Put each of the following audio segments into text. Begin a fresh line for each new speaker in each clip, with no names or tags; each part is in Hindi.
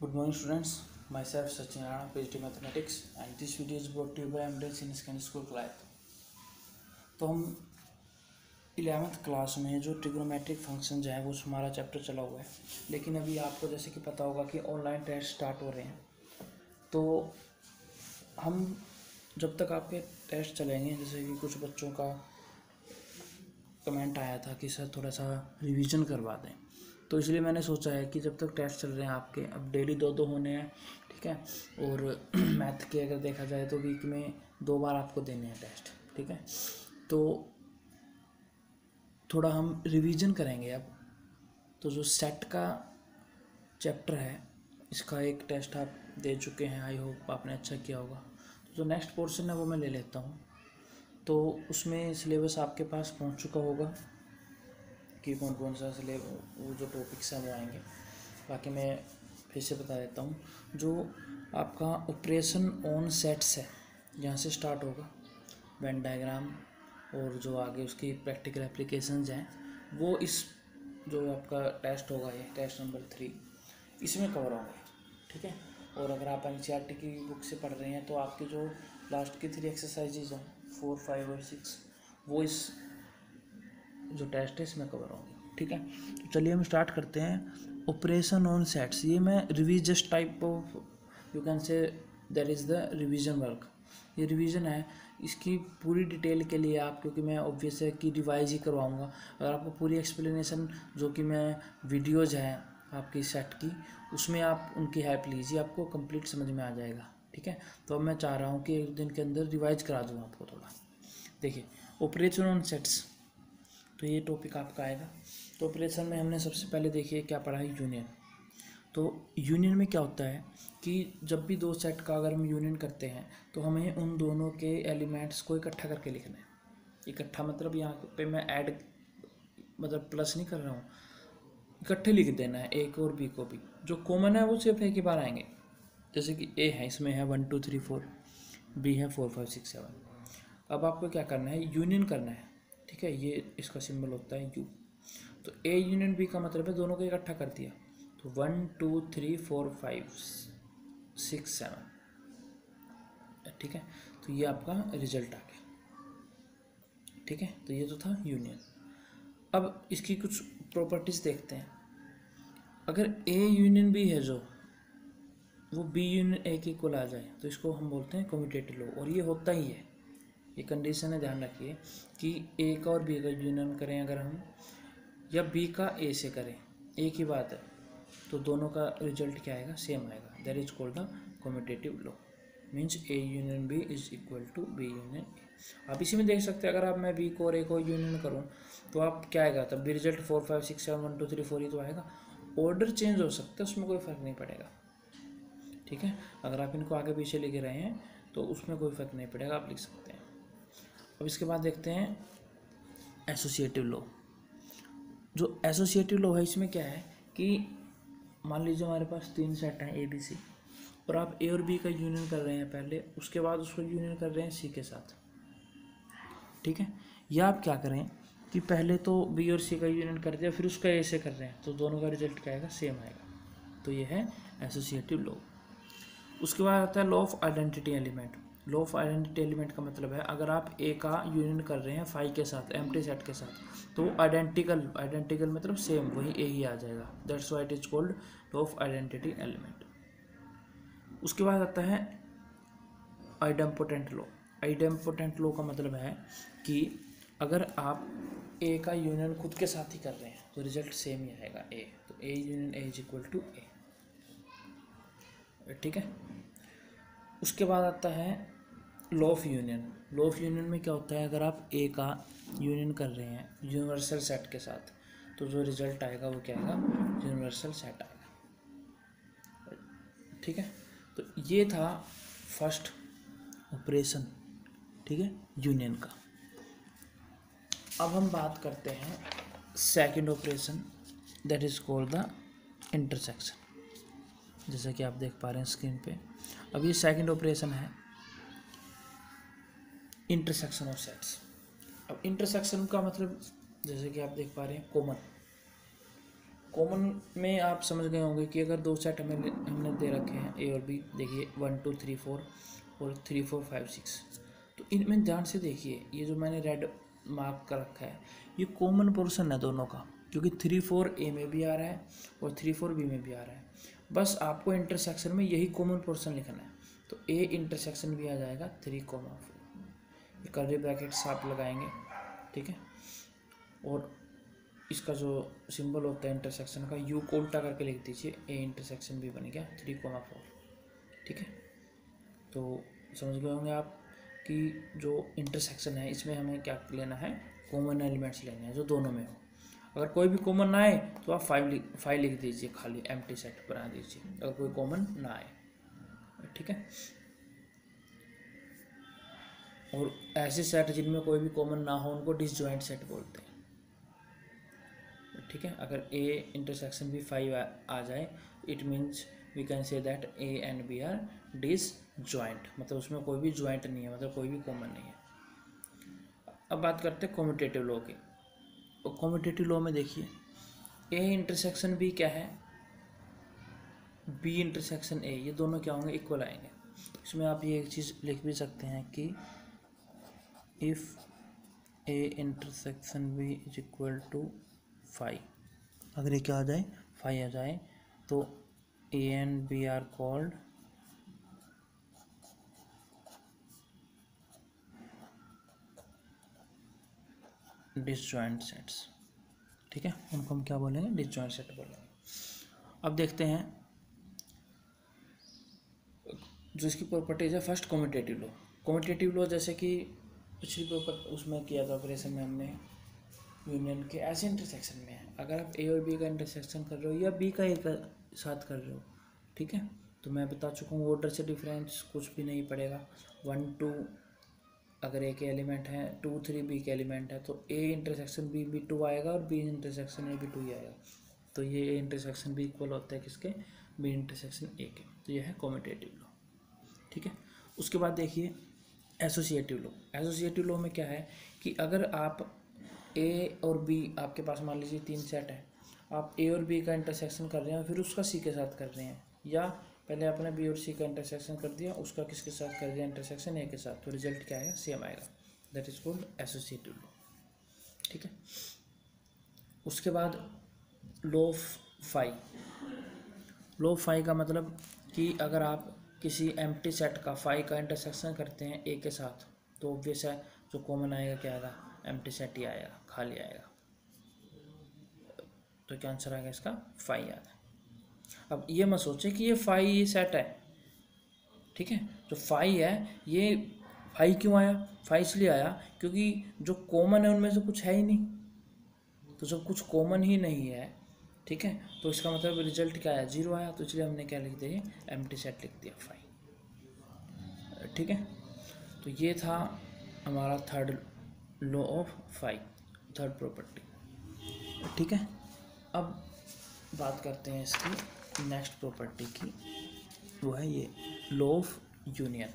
Good morning students. Myself Sachin Rana, PhD Mathematics and this video is brought to you by Emirates in Scan School Clyde. तो हम इलेवेंथ क्लास में जो ट्रिग्नोमेट्रिक फ़ंक्शन जो है वो हमारा चैप्टर चला हुआ है लेकिन अभी आपको जैसे कि पता होगा कि ऑनलाइन टेस्ट स्टार्ट हो रहे हैं तो हम जब तक आपके टेस्ट चलेंगे जैसे कि कुछ बच्चों का कमेंट आया था कि सर थोड़ा सा रिवीजन करवा दें तो इसलिए मैंने सोचा है कि जब तक टेस्ट चल रहे हैं आपके, अब डेली दो दो होने हैं, ठीक है? और मैथ के अगर देखा जाए तो वीक में दो बार आपको देने हैं टेस्ट ठीक है? तो थोड़ा हम रिवीजन करेंगे अब। तो जो सेट का चैप्टर है, इसका एक टेस्ट आप दे चुके हैं आई होप आपने अच्छा किया होगा। तो जो नेक्स्ट पोर्शन है वो मैं ले लेता हूँ। तो उसमें सिलेबस आपके पास पहुँच चुका होगा। कि कौन कौन सा सिले वो जो टॉपिक्स हैं वो आएँगे। बाकी मैं फिर से बता देता हूँ, जो आपका ऑपरेशन ऑन सेट्स है, यहाँ से स्टार्ट होगा। वेन डायग्राम और जो आगे उसकी प्रैक्टिकल एप्लीकेशंस हैं, वो इस जो आपका टेस्ट होगा ये टेस्ट नंबर थ्री इसमें कवर होंगे, ठीक है? और अगर आप एन की बुक से पढ़ रहे हैं तो आपके जो लास्ट की थ्री एक्सरसाइजेज हैं फोर फाइव और सिक्स वो इस जो टेस्ट है, इसमें कवर होंगे। ठीक है? तो चलिए हम स्टार्ट करते हैं। ऑपरेशन ऑन सेट्स ये मैं revise type of you can say that is the revision work ये रिवीजन है। इसकी पूरी डिटेल के लिए आप, क्योंकि मैं ऑब्वियस है कि रिवाइज ही करवाऊँगा। अगर आपको पूरी एक्सप्लेनेशन जो कि मैं वीडियोज़ हैं आपकी सेट की, उसमें आप उनकी हेल्प लीजिए, आपको कंप्लीट समझ में आ जाएगा। ठीक है? तो अब मैं चाह रहा हूँ कि एक दिन के अंदर रिवाइज करा दूँ आपको थोड़ा। देखिए ऑपरेशन ऑन सेट्स तो ये टॉपिक आपका आएगा। तो ऑपरेशन में हमने सबसे पहले देखिए क्या पढ़ा है यूनियन तो यूनियन में क्या होता है कि जब भी दो सेट का अगर हम यूनियन करते हैं तो हमें उन दोनों के एलिमेंट्स को इकट्ठा करके लिखना है। इकट्ठा मतलब यहाँ पे मैं ऐड मतलब प्लस नहीं कर रहा हूँ, इकट्ठे लिख देना है ए को और बी को भी। जो कॉमन है, वो सिर्फ़ एक ही बार आएँगे। जैसे कि ए है, इसमें है one two three four B है फोर फाइव सिक्स सेवन अब आपको क्या करना है? यूनियन करना है। ठीक है, ये इसका सिंबल होता है यू तो ए यूनियन बी का मतलब है दोनों को इकट्ठा कर दिया। तो one two three four five six seven ठीक है तो ये आपका रिज़ल्ट आ गया। ठीक है तो ये तो था यूनियन अब इसकी कुछ प्रॉपर्टीज़ देखते हैं। अगर ए यूनियन बी है जो, वो बी यूनियन ए के इक्वल आ जाए तो इसको हम बोलते हैं कम्यूटेटिव लॉ और ये होता ही है। ये कंडीशन है, ध्यान रखिए कि ए का और बी का यूनियन करें अगर हम, या बी का ए से करें, एक ही बात है तो दोनों का रिज़ल्ट क्या आएगा? सेम आएगा। That is called the competitive law means A union B is equal to B union A आप इसी में देख सकते हैं, अगर आप, मैं बी को और ए को यूनियन करूँ तो आप क्या आएगा? तब भी result four five six seven one two three four ही तो आएगा। ऑर्डर चेंज हो सकता है, उसमें कोई फ़र्क नहीं पड़ेगा। ठीक है? अगर आप इनको आगे पीछे लिख रहे हैं तो उसमें कोई फ़र्क नहीं पड़ेगा, आप लिख सकते हैं। अब इसके बाद देखते हैं एसोसिएटिव लॉ। जो एसोसिएटिव लॉ है, इसमें क्या है कि मान लीजिए हमारे पास तीन सेट हैं ए बी सी और आप ए और बी का यूनियन कर रहे हैं पहले, उसके बाद उसको यूनियन कर रहे हैं सी के साथ। ठीक है? या आप क्या करें कि पहले तो बी और सी का यूनियन कर दिया, फिर उसका ए से कर रहे हैं तो दोनों का रिज़ल्ट क्या आएगा? सेम आएगा। तो ये है एसोसिएटिव लॉ। उसके बाद आता है law of identity element. Law of identity element का मतलब है, अगर आप ए का यूनियन कर रहे हैं फाइव के साथ एम सेट के साथ तो आइडेंटिकल आइडेंटिकल मतलब सेम वही ए ही आ जाएगा। That's why it is called law of identity element उसके बाद आता है आइडम्पोटेंट लॉ आइडम्पोटेंट लॉ का मतलब है कि अगर आप ए का यूनियन खुद के साथ ही कर रहे हैं तो रिज़ल्ट सेम ही आएगा ए तो A union A is equal to A ठीक है? उसके बाद आता है law of union. Law of union में क्या होता है, अगर आप ए का यूनियन कर रहे हैं यूनिवर्सल सेट के साथ तो जो रिज़ल्ट आएगा वो क्या आएगा? यूनिवर्सल सेट आएगा। ठीक है? तो ये था फ़र्स्ट ऑपरेशन ठीक है? यूनियन का। अब हम बात करते हैं second operation that is called the intersection जैसा कि आप देख पा रहे हैं स्क्रीन पे। अब ये सेकंड ऑपरेशन है। इंटरसेक्शन ऑफ़ सेट्स अब इंटरसेक्शन का मतलब जैसे कि आप देख पा रहे हैं कॉमन कॉमन में आप समझ गए होंगे कि अगर दो सेट हमें हमने दे रखे हैं ए और बी देखिए वन टू थ्री फोर और थ्री फोर फाइव सिक्स तो इनमें ध्यान से देखिए, ये जो मैंने रेड मार्क कर रखा है, ये कॉमन पोर्शन है दोनों का, क्योंकि थ्री फोर ए में भी आ रहा है और थ्री फोर बी में भी आ रहा है। बस आपको इंटरसेक्शन में यही कॉमन पोर्शन लिखना है। तो ए इंटरसेक्शन भी आ जाएगा थ्री कॉमा फोर ये कर्ली ब्रैकेट्स आप लगाएँगे, ठीक है? और इसका जो सिंबल होता है इंटरसेक्शन का यू को उल्टा करके लिख दीजिए ए इंटरसेक्शन भी बन गया थ्री कोमा फोर ठीक है? तो समझ गए होंगे आप कि जो इंटरसेक्शन है, इसमें हमें क्या लेना है? कॉमन एलिमेंट्स लेने हैं, जो दोनों में हो। अगर कोई भी कॉमन ना आए तो आप फाइव लिख फाइव लिख दीजिए खाली एम टी सेट बना दीजिए, अगर कोई कॉमन ना आए। ठीक है? और ऐसे सेट जिनमें कोई भी कॉमन ना हो, उनको डिसजॉइंट सेट बोलते हैं। ठीक है? अगर ए इंटरसेक्शन भी फाइव आ जाए it means we can say that A and B are disjoint मतलब उसमें कोई भी ज्वाइंट नहीं है मतलब कोई भी कॉमन नहीं है। अब बात करते हैं कॉम्पिटेटिव लॉ की। कॉम्पिटेटिव लॉ में देखिए ए इंटरसेक्शन बी क्या है? बी इंटरसेक्शन ए ये दोनों क्या होंगे? इक्वल आएँगे। इसमें आप ये एक चीज़ लिख भी सकते हैं कि if A intersection B is equal to five अगर ये क्या आ जाए? फाइव आ जाए तो A and B are called disjoint sets ठीक है? उनको हम क्या बोलेंगे? डिसजॉइंट सेट बोलेंगे। अब देखते हैं, जो इसकी प्रॉपर्टीज़ है first commutative law commutative law जैसे कि पिछली प्रॉपर उसमें किया था ऑपरेशन में हमने यूनियन के ऐसे इंटरसेक्शन में है। अगर आप ए और बी का इंटरसेक्शन कर रहे हो या बी का ए का साथ कर रहे हो, ठीक है? तो मैं बता चुका हूँ ऑर्डर से डिफरेंस कुछ भी नहीं पड़ेगा। वन टू अगर ए के एलिमेंट हैं टू थ्री बी के एलिमेंट है तो ए इंटरसेक्शन बी भी टू आएगा और बी इंटरसेक्शन ए भी टू ही आएगा। तो ये ए इंटरसेक्शन भी इक्वल होता है किसके? बी इंटरसेक्शन ए के। तो ये है कॉमिटेटिव लॉ ठीक है? उसके बाद देखिए एसोसिएटिव लॉ एसोसिएटिव लॉ में क्या है कि अगर आप ए और बी आपके पास मान लीजिए तीन सेट है, आप ए और बी का इंटरसेक्शन कर रहे हैं फिर उसका सी के साथ कर रहे हैं या पहले आपने बी और सी का इंटरसेक्शन कर दिया, उसका किसके साथ कर दिया इंटरसेक्शन ए के साथ। तो रिज़ल्ट क्या आएगा? सेम आएगा। That is called associative law ठीक है? उसके बाद लो फाई लो फाई का मतलब कि अगर आप किसी एम सेट का फाई का इंटरसेक्शन करते हैं ए के साथ तो ऑब्वियस है, जो कॉमन आएगा क्या आएगा? एम सेट ही आएगा, खाली आएगा। तो क्या आंसर आएगा इसका? फाई आएगा। अब ये मत सोचे कि ये फाई ये सेट है, ठीक है? जो फाई है, ये फाई क्यों आया? फाई इसलिए आया क्योंकि जो कॉमन है उनमें से कुछ है ही नहीं। तो जब कुछ कॉमन ही नहीं है, ठीक है? तो इसका मतलब रिज़ल्ट क्या आया? ज़ीरो आया। तो इसलिए हमने क्या लिख दिया? एम टी सेट लिख दिया फाइव ठीक है? तो ये था हमारा third law of five third property ठीक है? अब बात करते हैं इसकी। नेक्स्ट प्रॉपर्टी की वो है ये law of union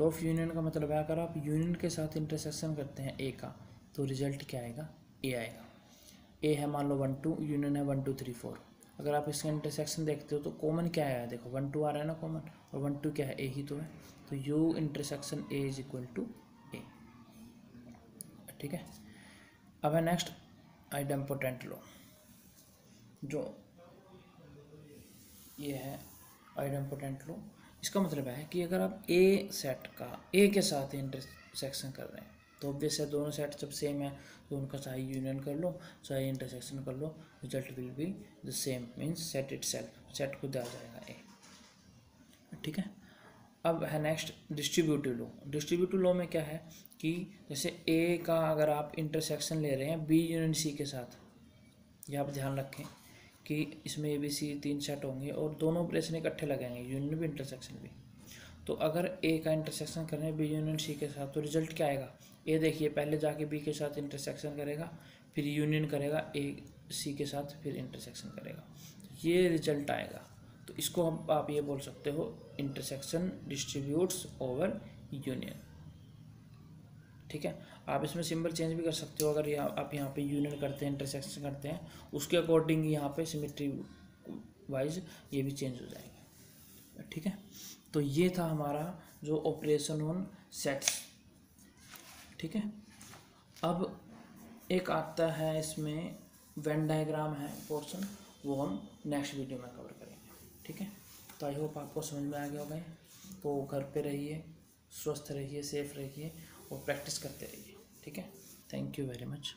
law of union का मतलब है, अगर आप यूनियन के साथ इंटरसेक्शन करते हैं ए का तो रिज़ल्ट क्या आएगा? ए आएगा. ए है मान लो वन टू यूनियन है वन टू थ्री फोर अगर आप इसका इंटरसेक्शन देखते हो तो कॉमन क्या है देखो वन टू आ रहा है ना कॉमन और वन टू क्या है? ए ही तो है. तो U intersection A is equal to A ठीक है? अब है नेक्स्ट आइडम पोटेंट लो जो ये है आइडम पोटेंट लो इसका मतलब है कि अगर आप ए सेट का ए के साथ इंटरसेक्शन कर रहे हैं तो ऑब्वियस है दोनों सेट जब सेम है तो उनका चाहे यूनियन कर लो चाहे इंटरसेक्शन कर लो result will be the same means set itself set खुद आ जाएगा ए ठीक है? अब है next distributive law distributive law में क्या है कि जैसे ए का अगर आप इंटरसेक्शन ले रहे हैं बी यूनियन सी के साथ, ये आप ध्यान रखें कि इसमें ए बी सी तीन सेट होंगे और दोनों ऑपरेशन इकट्ठे लगेंगे यूनियन भी इंटरसेक्शन भी। तो अगर ए का इंटरसेक्शन करें बी यूनियन सी के साथ तो रिज़ल्ट क्या आएगा? ए देखिए, पहले जाके बी के साथ इंटरसेक्शन करेगा, फिर यूनियन करेगा ए सी के साथ फिर इंटरसेक्शन करेगा। ये रिज़ल्ट आएगा। तो इसको हम, आप ये बोल सकते हो इंटरसेक्शन डिस्ट्रीब्यूट्स ओवर यूनियन ठीक है? आप इसमें सिंबल चेंज भी कर सकते हो अगर यहाँ आप यहाँ पे यूनियन करते हैं इंटरसेक्शन करते हैं, उसके अकॉर्डिंग यहाँ पे सिमेट्री वाइज ये भी चेंज हो जाएगा। ठीक है? तो ये था हमारा जो ऑपरेशन ऑन सेट्स ठीक है? अब एक आता है इसमें वेन डायग्राम है पोर्शन वो हम नेक्स्ट वीडियो में कवर करेंगे। ठीक है? तो आई होप आपको समझ में आ गया होगा। तो घर पे रहिए, स्वस्थ रहिए सेफ़ रहिए। और प्रैक्टिस करते रहिए। ठीक है? Thank you very much